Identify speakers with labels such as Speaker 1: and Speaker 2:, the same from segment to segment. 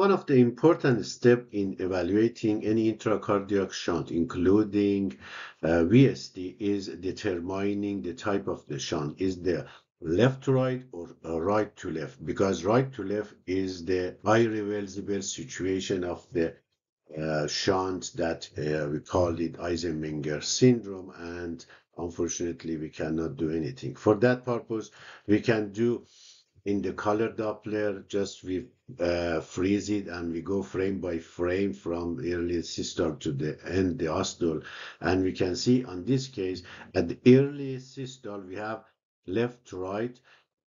Speaker 1: One of the important steps in evaluating any intracardiac shunt, including uh, VSD, is determining the type of the shunt. Is the left to right or uh, right to left? Because right to left is the irreversible situation of the uh, shunt that uh, we call it Eisenmenger syndrome, and unfortunately, we cannot do anything. For that purpose, we can do in the color Doppler, just we uh, freeze it and we go frame by frame from early systole to the end the diastole. And we can see on this case, at the early systole, we have left to right,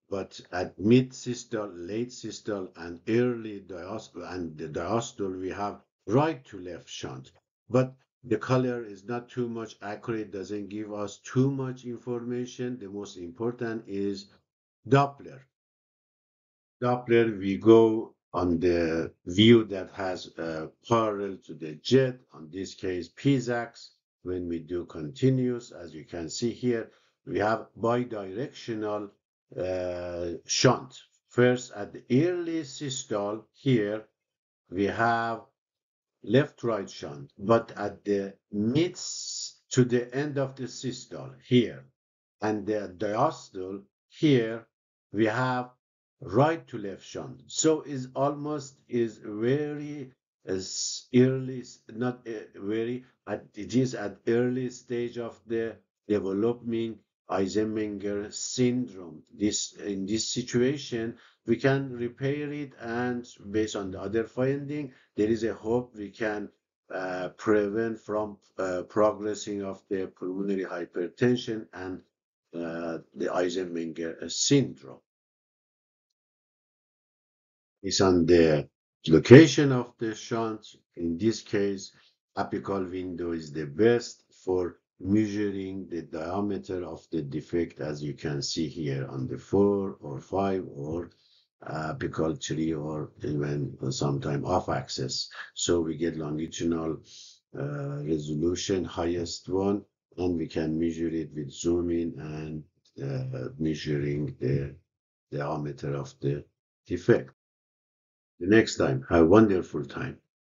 Speaker 1: but at mid systole, late systole, and early diastole, and the diastole, we have right to left shunt. But the color is not too much accurate, doesn't give us too much information. The most important is Doppler. Doppler, we go on the view that has parallel to the jet, on this case physics. When we do continuous, as you can see here, we have bidirectional uh, shunt. First, at the early systole here, we have left-right shunt, but at the mid to the end of the systole here, and the diastole here, we have right to left shunt. So is almost is very as early, not uh, very, it is at early stage of the developing Eisenmenger syndrome. This in this situation, we can repair it, and based on the other finding, there is a hope we can uh, prevent from uh, progressing of the pulmonary hypertension and uh, the Eisenmenger syndrome is on the location of the shunt. In this case, apical window is the best for measuring the diameter of the defect as you can see here on the 4 or 5 or apical tree or even sometime off axis. So we get longitudinal uh, resolution, highest one, and we can measure it with zooming and uh, measuring the diameter of the defect the next time. Have a wonderful time.